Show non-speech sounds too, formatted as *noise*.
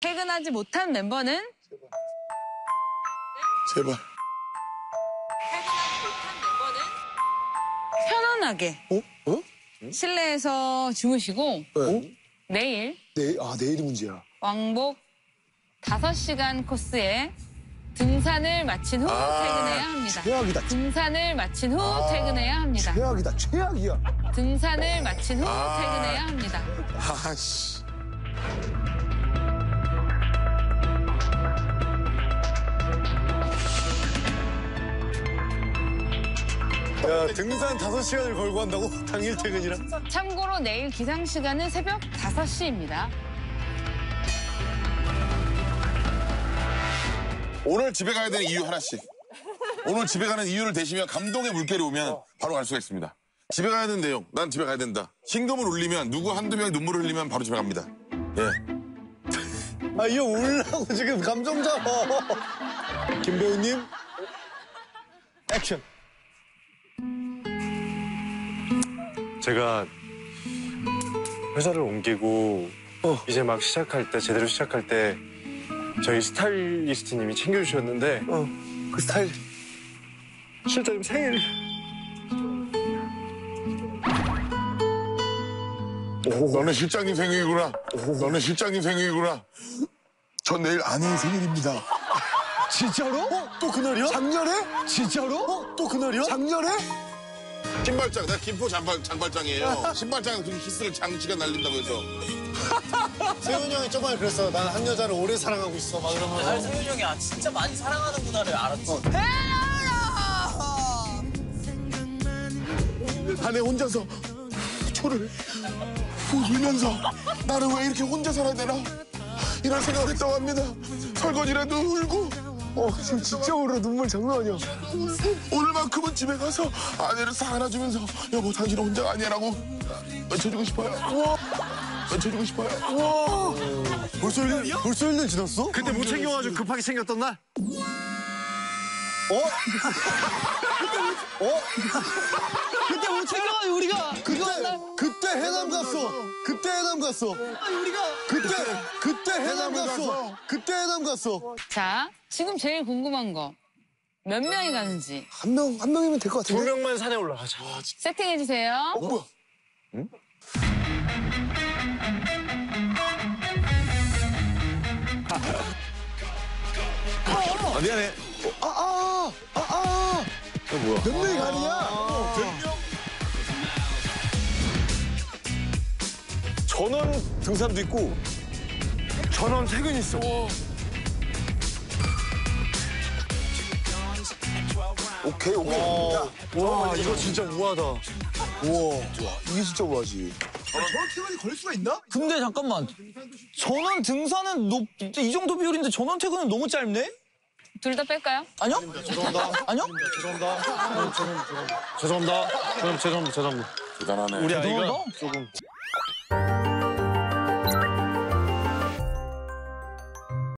퇴근하지 못한 멤버는 제발. 편안하게 어? 어? 실내에서 주무시고 네. 내일 내일, 아, 내일이 문제야. 왕복 5시간 코스에 등산을 마친 후 아, 퇴근해야 합니다. 최악이다. 등산을 마친 후 퇴근해야 합니다. 최악이다. 최악이야. 등산을 마친 후 아. 퇴근해야 합니다. 아씨. 야, 등산 5시간을 걸고 한다고? *laughs* 당일 퇴근이랑? 참고로 내일 기상 시간은 새벽 5시입니다. 오늘 집에 가야 되는 이유 하나씩. 오늘 집에 가는 이유를 대시면 감동의 물결이 오면 바로 갈 수가 있습니다. 집에 가야 되는 내용. 난 집에 가야 된다. 신금을 울리면 누구 한두 명이 눈물을 흘리면 바로 집에 갑니다. 예. 아, 이형 울라고 지금 감정 잡아. *laughs* 김 배우님, 액션. 제가 회사를 옮기고 어. 이제 막 시작할 때 제대로 시작할 때 저희 스타일리스트님이 챙겨주셨는데 어, 그 스타일. 실장님 생일 너는 실장님 생일이구나. 너는 실장님 생일이구나. 전 내일 아내의 생일입니다. 진짜로? 어? 또 그날이야? 작년에? 진짜로? 어? 또 그날이야? 작년에? 신발장, 내가 김포 장발, 장발장이에요. 신발장 그 히스를 장시간 날린다고 해서. *laughs* 세훈이 형이 저번에 그랬어. 난 한 여자를 오래 사랑하고 있어. 막 이러면서. 날 세윤이 형이 아, 진짜 많이 사랑하는구나를 알았지. 아내 혼자서 초를 울면서 나는 왜 이렇게 혼자 살아야 되나 이런 생각을 했다고 합니다. 설거지라도 울고 어, 지금 진짜 울어. 눈물 장난 아니야. 오늘만큼은 집에 가서 아내를 싹 안아주면서 여보 당신은 혼자가 아니야라고 외쳐주고 싶어요. 외쳐주고 싶어요. 벌써 1년, 벌써 1년 지났어? 그때 못 챙겨가지고 급하게 챙겼던 날 어? *laughs* 그때 못 챙겨가지고 우리가 그때, 그때 해남 갔어. 그때 해남 갔어. 우리가 그때, 그때 해남 갔어. 그때 해남 갔어. 자, 지금 제일 궁금한 거. 몇 명이 가는지 한 명, 한 명이면 될 것 두 같은데? 명만 산에 올라가자 세팅해주세요. 어, 뭐야? 아, 미안해. 아, 아, 아, 아. 저 뭐야? 몇 명이 가느냐? 전원 등산도 있고. 전원 퇴근 있어 오케이, 오케이. 어. 와, 이거 진짜 우아하다. 우와. 이게 진짜 우아지. 근데 잠깐만 전원 등산은 높, 이 정도 비율인데 전원 퇴근은 너무 짧네? 둘 다 뺄까요? 아니요? 아니요? 죄송합니다. 죄송합니다. 죄송합니다. 죄송합니다. 죄송합니다. 대단하네. 우리 아이가. 조금